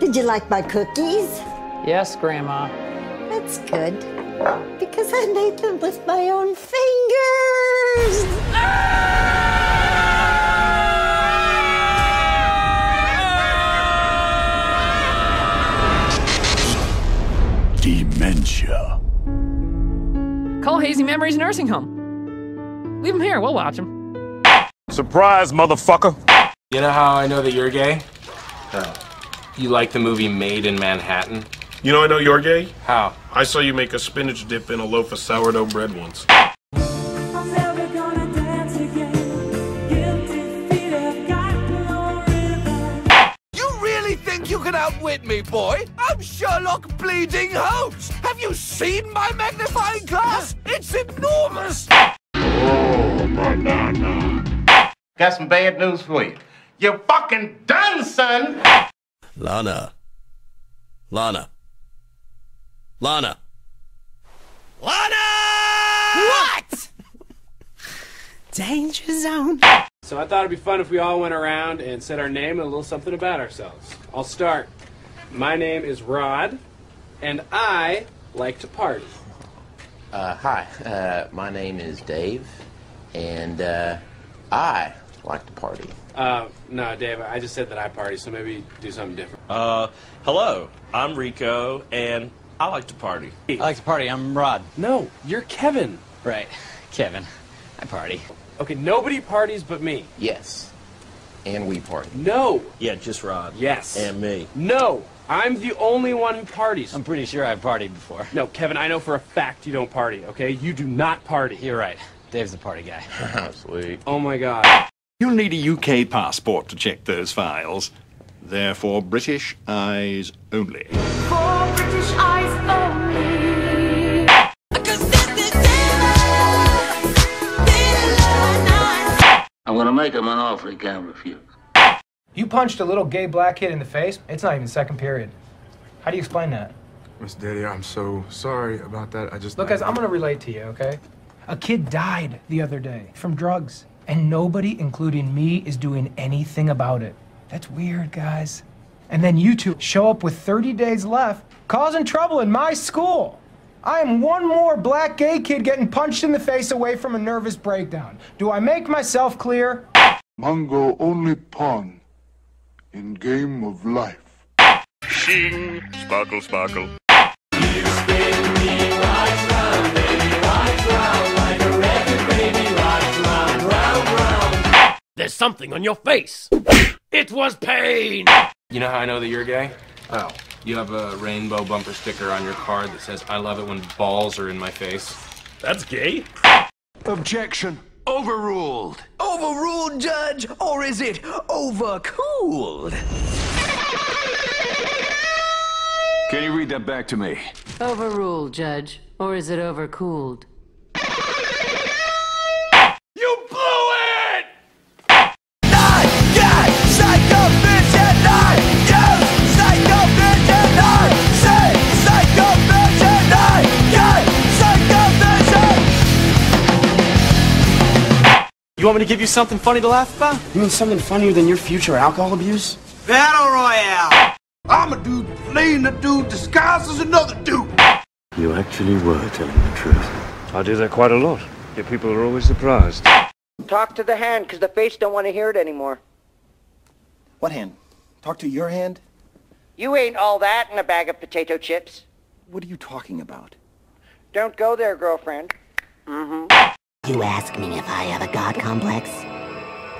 Did you like my cookies? Yes, Grandma. That's good. Because I made them with my own fingers. Dementia. Call Hazy Memories Nursing Home. Leave him here. We'll watch him. Surprise, motherfucker. You know how I know that you're gay? You like the movie Maid in Manhattan? You know I know you're gay? How? I saw you make a spinach dip in a loaf of sourdough bread once. I'm never gonna dance again. Guilty feet have got no rhythm. You really think you can outwit me, boy? I'm Sherlock Bleeding Holmes. Have you seen my magnifying glass? It's enormous. Got some bad news for you. You're fucking done, son! Lana. Lana. Lana. Lana! What? Danger zone. So I thought it'd be fun if we all went around and said our name and a little something about ourselves. I'll start. My name is Rod, and I like to party. Uh, hi, uh, my name is Dave, and uh, I like to party. Uh, no, Dave, I just said that I party, so maybe do something different. Uh, hello. I'm Rico, and I like to party. I like to party. I'm Rod. No, you're Kevin. Right. Kevin. I party. Okay, nobody parties but me. Yes, and we party. No. Yeah, just Rod. Yes. And me. No. I'm the only one who parties. I'm pretty sure I've partied before. No, Kevin, I know for a fact you don't party, okay? You do not party. You're right. Dave's the party guy. Sweet. Oh my god. You'll need a UK passport to check those files. Therefore, British eyes only. For British eyes only. I'm gonna make him an offer he can't refuse. You punched a little gay black kid in the face. It's not even second period. How do you explain that? Miss Daddy, I'm so sorry about that. I just Look, guys, I'm gonna relate to you, okay? A kid died the other day from drugs, and nobody, including me, is doing anything about it. That's weird, guys. And then you two show up with 30 days left, causing trouble in my school. I am one more black gay kid getting punched in the face away from a nervous breakdown. Do I make myself clear? Mongo only pawn in game of life. Shing. Sparkle, sparkle. There's something on your face. It was pain. You know how I know that you're gay? Oh. You have a rainbow bumper sticker on your car that says, I love it when balls are in my face. That's gay. Objection. Overruled. Overruled, Judge? Or is it overcooled? Can you read that back to me? Overruled, Judge. Or is it overcooled? You want me to give you something funny to laugh about? You mean something funnier than your future alcohol abuse? Battle Royale! I'm a dude playing a dude disguised as another dude. You actually were telling the truth. I do that quite a lot. Yet people are always surprised. Talk to the hand, because the face don't want to hear it anymore. What hand? Talk to your hand? You ain't all that in a bag of potato chips. What are you talking about? Don't go there, girlfriend. Mm-hmm. You ask me if I have a God complex?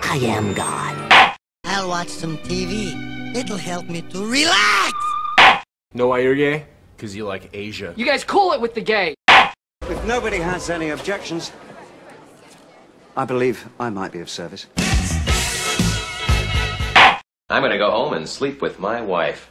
I am God. I'll watch some TV. It'll help me to relax. Know why you're gay? Because you like Asia. You guys cool it with the gay. If nobody has any objections, I believe I might be of service. I'm gonna go home and sleep with my wife.